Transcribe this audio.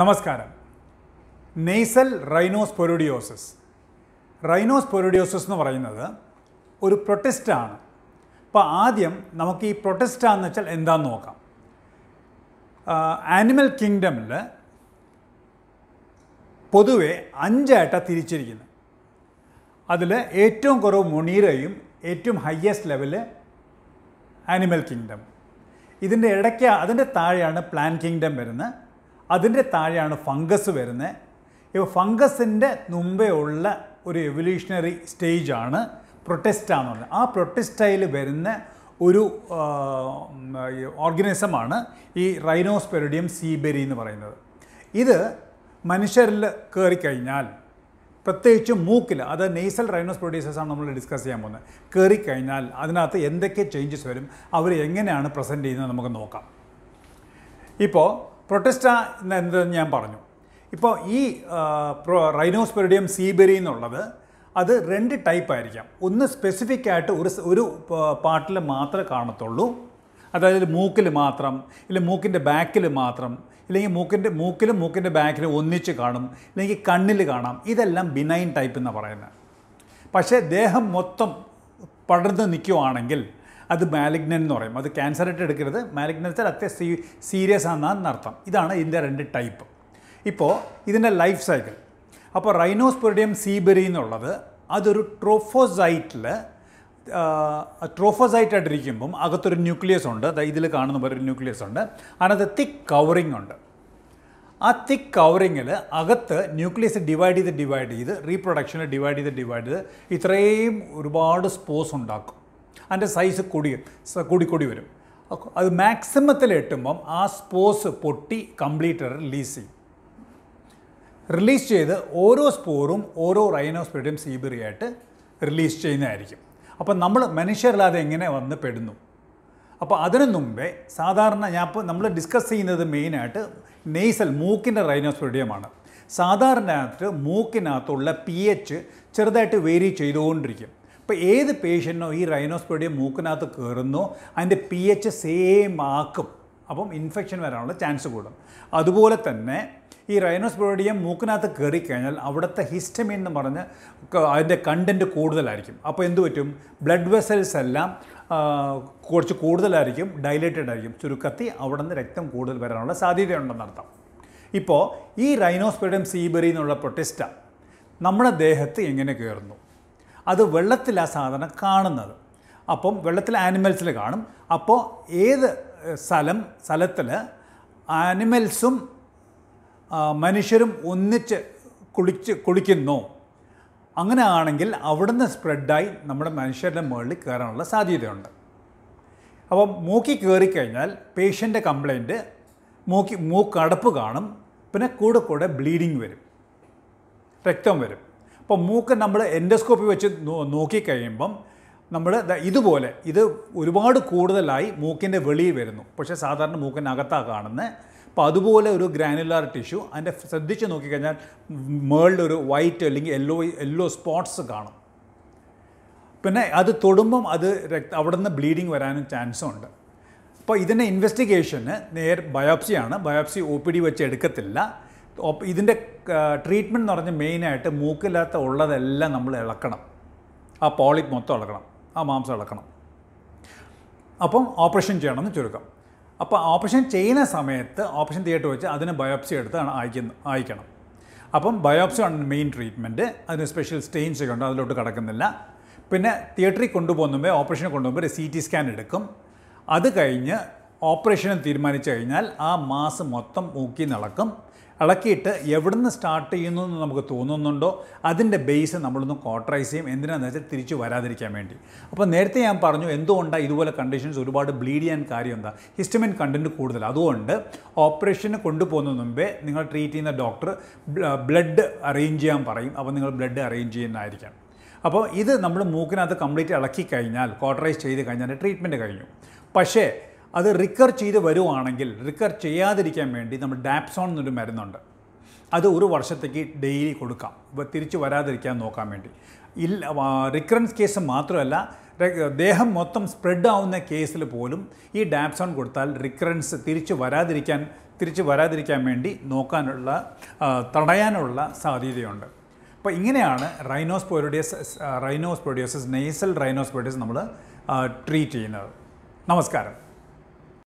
നമസ്കാരം. Nasal rhinosporidiosis rhinosporidiosis എന്ന് പറയുന്നത് ഒരു പ്രൊട്ടസ്റ്റാണ്. അപ്പോൾ ആദ്യം നമുക്ക് ഈ പ്രൊട്ടസ്റ്റാന്ന് വെച്ചാൽ എന്താണെന്ന് നോക്കാം. ആനിമൽ കിങ്ഡമിൽ പൊതുവെ അഞ്ചായിട്ടാണ് തിരിച്ചിരിക്കുന്നത് അതിൽ ഏറ്റവും കുറവ് മുണീരയും ഏറ്റവും ഹയ്യസ്റ്റ് ലെവൽ ആനിമൽ കിങ്ഡം. ഇതിന്റെ ഇടയ്ക്ക് അതിന്റെ താഴെയാണ് പ്ലാൻ കിങ്ഡം വരുന്നത്. അതിന്റെ താഴെയാണ് ഫംഗസ് വരുന്നത്. ഇപ്പോൾ ഫംഗസിന്റെ മുമ്പേ ഉള്ള ഒരു എവല്യൂഷണറി സ്റ്റേജാണ് പ്രൊട്ടസ്റ്റ എന്ന് പറയുന്നത് ആ പ്രൊട്ടസ്റ്റയിൽ വരുന്ന ഒരു ഓർഗനിസമാണ് ഈ റൈനോസ്പെറിഡിയം സീബെരി എന്ന് പറയുന്നത്. ഇത് മനുഷ്യരിൽ കയറിക്കഴിഞ്ഞാൽ പ്രത്യേകിച്ച് മൂക്കിൽ അത് നെയ്സൽ റൈനോസ് പ്രൊഡ്യൂസേഴ്സാണ് ആണ് നമ്മൾ ഡിസ്കസ് ചെയ്യാൻ പോകുന്നത്. കയറിക്കഴിഞ്ഞാൽ അതിനകത്ത് എന്തൊക്കെ ചേഞ്ചസ് വരും അവർ എങ്ങനെയാണ് പ്രസന്റ് ചെയ്യുന്നത് നമുക്ക് നോക്കാം. ഇപ്പോൾ പ്രൊട്ടസ്റ്റ എന്തെന്ന് ഞാൻ പറഞ്ഞു. ഇപ്പോൾ ഈ റൈനോസ്പെറിഡിയം സീബെറി എന്നുള്ളത് അത് രണ്ട് ടൈപ്പ് ആയിരിക്കാം. ഒന്ന് സ്പെസിഫിക് ആയിട്ട് ഒരു ഒരു പാട്ടിൽ മാത്രമേ കാണത്തുള്ളൂ. അതായത് മൂക്കിൽ മാത്രം ഇല്ല മൂക്കിന്റെ ബാക്കിൽ മാത്രം ഇല്ലെങ്കിൽ മൂക്കിന്റെ മൂക്കിലും മൂക്കിന്റെ ബാക്കിലും ഒന്നിച്ച് കാണും ഇല്ലെങ്കിൽ കണ്ണിൽ കാണാം. ഇതെല്ലാം ബിനൈൻ ടൈപ്പ് എന്നാണ് പറയുന്നത് പക്ഷേ ദേഹം മൊത്തം പടർന്ന് നിൽക്കുവാണെങ്കിൽ അത് മാലിഗ്നൻ എന്ന് പറയും. അത് ക്യാൻസർ ആയിട്ട് എടുക്കരുത്. മാലിഗ്നൻ വെച്ചാൽ അത്യ സീരിയസ് ആണെന്നാണ് അർത്ഥം ഇതാണ് ഇതിന്റെ രണ്ട് ടൈപ്പ് ഇപ്പോൾ ഇതിന്റെ ലൈഫ് സൈക്കിൾ അപ്പോൾ റൈനോസ്പെറിഡിയം സീബെറി എന്നുള്ളത് അതൊരു ട്രോഫോസൈറ്റിൽ ട്രോഫോസൈറ്റ് ആയിട്ടിരിക്കുമ്പം അകത്തൊരു ന്യൂക്ലിയസ് ഉണ്ട്. ഇതിൽ കാണുന്ന പോലെ ഒരു ന്യൂക്ലിയസ് ഉണ്ട്. അതിനകത്ത് തിക്ക് കവറിങ് ഉണ്ട്. ആ തിക്ക് കവറിങ്ങിൽ അകത്ത് ന്യൂക്ലിയസ് ഡിവൈഡ് ചെയ്ത് ഡിവൈഡ് ചെയ്ത് റീപ്രൊഡക്ഷനെ ഡിവൈഡ് ചെയ്ത് ഡിവൈഡ് ചെയ്ത് ഇത്രയും ഒരുപാട് സ്പോസ് ഉണ്ടാക്കും. അതിന്റെ സൈസ് കൂടി കൂടിക്കൂടി കൂടി കൂടി വരും. അത് മാക്സിമത്തിൽ എട്ടുമ്പം ആ സ്പോസ് പൊട്ടി കംപ്ലീറ്റ് റിലീസ് ചെയ്യും. റിലീസ് ചെയ്ത് ഓരോ സ്പോറും ഓരോ റൈനോസ്പീഡിയം സീബറി ആയിട്ട് റിലീസ് ചെയ്യുന്നതായിരിക്കും. അപ്പം നമ്മൾ മനുഷ്യരില്ലാതെ എങ്ങനെ വന്ന് പെടുന്നു? അപ്പോൾ അതിനു മുമ്പേ സാധാരണ ഞാൻ ഇപ്പോൾ നമ്മൾ ഡിസ്കസ് ചെയ്യുന്നത് മെയിനായിട്ട് നെയ്സൽ മൂക്കിന്റെ റൈനോസ്പെഡിയമാണ് സാധാരണ മൂക്കിനകത്തുള്ള പി എച്ച് ചെറുതായിട്ട് വേരി ചെയ്തുകൊണ്ടിരിക്കും. അപ്പോൾ ഏത് പേഷ്യന്റിനോ ഈ റൈനോസ്പോഡിയം മൂക്കിനകത്ത് കയറുന്നോ അതിന്റെ പി എച്ച് സെയിം ആക്കും. അപ്പം ഇൻഫെക്ഷൻ വരാനുള്ള ചാൻസ് കൂടും. അതുപോലെ തന്നെ ഈ റൈനോസ്പോഡിയം മൂക്കിനകത്ത് കയറിക്കഴിഞ്ഞാൽ അവിടുത്തെ ഹിസ്റ്റമിൻ എന്ന് പറഞ്ഞ് അതിന്റെ കണ്ടന്റ് കൂടുതലായിരിക്കും. അപ്പോൾ എന്ത് പറ്റും? ബ്ലഡ് വെസൽസ് എല്ലാം കുറച്ച് കൂടുതലായിരിക്കും ഡൈലേറ്റഡ് ആയിരിക്കും. ചുരുക്കത്തി അവിടെ നിന്ന് രക്തം കൂടുതൽ വരാനുള്ള സാധ്യതയുണ്ടെന്നർത്ഥം ഇപ്പോൾ ഈ റൈനോസ്പോഡിയം സീബറി എന്നുള്ള പ്രൊട്ടിസ്റ്റ നമ്മുടെ ദേഹത്ത് എങ്ങനെ കയറുന്നു അത് വെള്ളത്തിലാണ് സാധനം കാണുന്നത്. അപ്പം വെള്ളത്തിൽ ആനിമൽസിൽ കാണും. അപ്പോൾ ഏത് സ്ഥലം സ്ഥലത്തിൽ ആനിമൽസും മനുഷ്യരും ഒന്നിച്ച് കുളിച്ച് കുളിക്കുന്നു അങ്ങനെ ആണെങ്കിൽ അവിടുന്ന് സ്പ്രെഡായി നമ്മുടെ മനുഷ്യരുടെ മുകളിൽ കയറാനുള്ള സാധ്യതയുണ്ട്. അപ്പം മൂക്കി കയറിക്കഴിഞ്ഞാൽ പേഷ്യന്റെ കംപ്ലൈന്റ് മൂക്കി മൂക്കടപ്പ് കാണും. പിന്നെ കൂടെ കൂടെ ബ്ലീഡിങ് വരും. രക്തം വരും. അപ്പോൾ മൂക്ക് നമ്മൾ എൻഡോസ്കോപ്പി വെച്ച് നോക്കിക്കഴിയുമ്പം നമ്മൾ ഇതുപോലെ ഇത് ഒരുപാട് കൂടുതലായി മൂക്കിന്റെ വെളിയിൽ വരുന്നു. പക്ഷേ സാധാരണ മൂക്കിനകത്താണ് കാണുന്നത് അപ്പോൾ അതുപോലെ ഒരു ഗ്രാനുലാർ ടിഷ്യൂ അതിന്റെ ശ്രദ്ധിച്ച് നോക്കിക്കഴിഞ്ഞാൽ ഒരു വൈറ്റ് അല്ലെങ്കിൽ യെല്ലോ യെല്ലോ സ്പോട്ട്സ് കാണും. പിന്നെ അത് തൊടുമ്പം അത് രക്ത അവിടെ നിന്ന് ബ്ലീഡിങ് വരാനും ചാൻസും ഉണ്ട്. അപ്പോൾ ഇതിന്റെ ഇൻവെസ്റ്റിഗേഷന് നേർ ബയോപ്സിയാണ് ബയോപ്സി ഒ പി ഡി വെച്ച് എടുക്കത്തില്ല. ഇതിന്റെ ട്രീറ്റ്മെന്റ് എന്ന് പറഞ്ഞാൽ മെയിനായിട്ട് മൂക്കില്ലാത്ത ഉള്ളതെല്ലാം നമ്മൾ ഇളക്കണം. ആ പോളിപ്പ് മൊത്തം ഇളക്കണം. ആ മാംസം ഇളക്കണം. അപ്പം ഓപ്പറേഷൻ ചെയ്യണമെന്ന് ചുരുക്കം. അപ്പോൾ ഓപ്പറേഷൻ ചെയ്യുന്ന സമയത്ത് ഓപ്പറേഷൻ തിയേറ്റർ വെച്ച് അതിന് ബയോപ്സി എടുത്ത് അയക്കുന്ന അയക്കണം. അപ്പം ബയോപ്സി ആണ് മെയിൻ ട്രീറ്റ്മെന്റ് അതിന് സ്പെഷ്യൽ സ്റ്റെയിൻസ് ഒക്കെ ഉണ്ട് അതിലോട്ട് കിടക്കുന്നില്ല. പിന്നെ തിയേറ്ററിൽ കൊണ്ടുപോകുമ്പോൾ ഓപ്പറേഷൻ കൊണ്ടുപോകുമ്പോൾ സി ടി സ്കാൻ എടുക്കും. അത് കഴിഞ്ഞ് ഓപ്പറേഷൻ തീരുമാനിച്ചു കഴിഞ്ഞാൽ ആ മാസം മൊത്തം മൂക്കി നിളക്കും ഇളക്കിയിട്ട് എവിടുന്ന് സ്റ്റാർട്ട് ചെയ്യുന്നു എന്ന് നമുക്ക് തോന്നുന്നുണ്ടോ? അതിന്റെ ബേസ് നമ്മളൊന്ന് കോട്ടറൈസ് ചെയ്യും. എന്തിനാണെന്ന് വെച്ചാൽ തിരിച്ചു വരാതിരിക്കാൻ വേണ്ടി. അപ്പോൾ നേരത്തെ ഞാൻ പറഞ്ഞു എന്തുകൊണ്ടാണ് ഇതുപോലെ കണ്ടീഷൻസ് ഒരുപാട് ബ്ലീഡ് ചെയ്യാൻ കാര്യം എന്താ? ഹിസ്റ്റമിൻ കണ്ടന്റ് കൂടുതൽ. അതുകൊണ്ട് ഓപ്പറേഷന് കൊണ്ടുപോകുന്ന മുമ്പേ നിങ്ങൾ ട്രീറ്റ് ചെയ്യുന്ന ഡോക്ടർ ബ്ലഡ് അറേഞ്ച് ചെയ്യാൻ പറയും. അപ്പോൾ നിങ്ങൾ ബ്ലഡ് അറേഞ്ച് ചെയ്യുന്നതായിരിക്കാം. അപ്പോൾ ഇത് നമ്മൾ മൂക്കിനകത്ത് കംപ്ലീറ്റ് ഇളക്കി കഴിഞ്ഞാൽ കോട്ടറൈസ് ചെയ്ത് കഴിഞ്ഞാൽ ട്രീറ്റ്മെന്റ് കഴിഞ്ഞു. പക്ഷേ അത് റിക്കർ ചെയ്ത് വരുവാണെങ്കിൽ റിക്കർ ചെയ്യാതിരിക്കാൻ വേണ്ടി നമ്മൾ ഡാപ്സോൺ എന്നൊരു മരുന്നുണ്ട്. അത് ഒരു വർഷത്തേക്ക് ഡെയിലി കൊടുക്കാം. തിരിച്ച് വരാതിരിക്കാൻ നോക്കാൻ വേണ്ടി. ഇല്ല റിക്കറൻസ് കേസ് മാത്രമല്ല ദേഹം മൊത്തം സ്പ്രെഡ് ആവുന്ന കേസിൽ പോലും ഈ ഡാപ്സോൺ കൊടുത്താൽ റിക്കറൻസ് തിരിച്ചു വരാതിരിക്കാൻ തിരിച്ചു വരാതിരിക്കാൻ വേണ്ടി നോക്കാനുള്ള തടയാനുള്ള സാധ്യതയുണ്ട്. അപ്പോൾ ഇങ്ങനെയാണ് റൈനോസ്പോരിഡിയസ് റൈനോസ്പോഡിയോസിസ് നെയ്സൽ റൈനോസ്പോഡിയസ് നമ്മൾ ട്രീറ്റ് ചെയ്യുന്നത്. നമസ്കാരം.